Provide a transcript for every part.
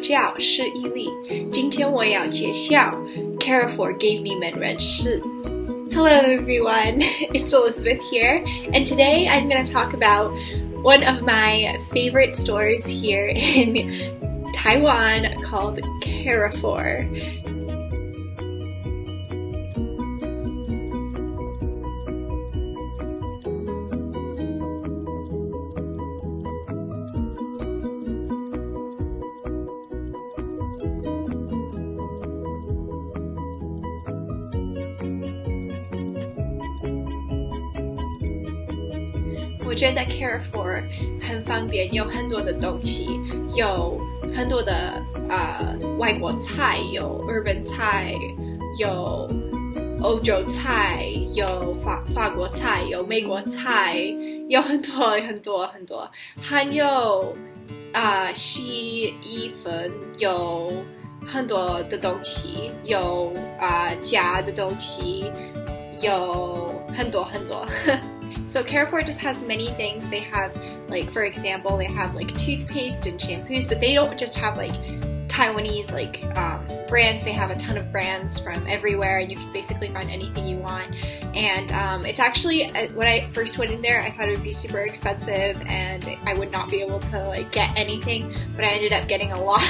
教是毅力。今天我要介绍 Carrefour Gay Women 人士。Hello everyone, it's Elizabeth here, and today I'm going to talk about one of my favorite stores here in Taiwan called Carrefour. 我觉得 Care for 很方便，有很多的东西，有很多的呃外国菜，有日本菜，有欧洲菜，有法法国菜，有美国菜，有很多很多很多，还有啊、洗衣粉，有很多的东西，有啊、家的东西，有很多很多。So Carrefour just has many things. They have like for example, they have like toothpaste and shampoos, but they don't just have like Taiwanese like um, brands. They have a ton of brands from everywhere, and you can basically find anything you want. And um, it's actually uh, when I first went in there, I thought it would be super expensive, and I would not be able to like get anything. But I ended up getting a lot.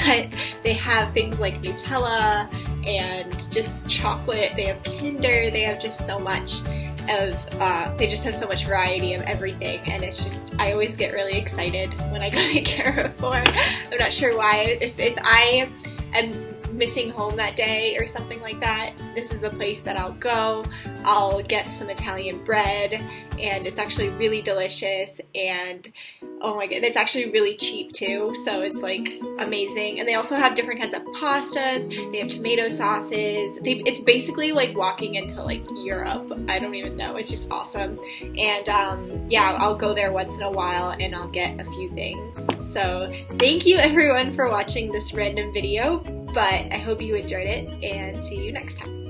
they have things like Nutella and just chocolate. They have Kinder. They have just so much of uh, they just have so much variety of everything. And it's just i always get really excited when i go to carrefour. I'm not sure why. If, if i am missing home that day or something like that this is the place that i'll go. I'll get some italian bread and it's actually really delicious. And oh my god it's actually really cheap too so it's like amazing. And they also have different kinds of pastas. They have tomato sauces. They, it's basically like walking into like europe. I don't even know. It's just awesome. And um, yeah i'll go there once in a while and i'll get a few things. So thank you everyone for watching this random video but i hope you enjoyed it and see you next time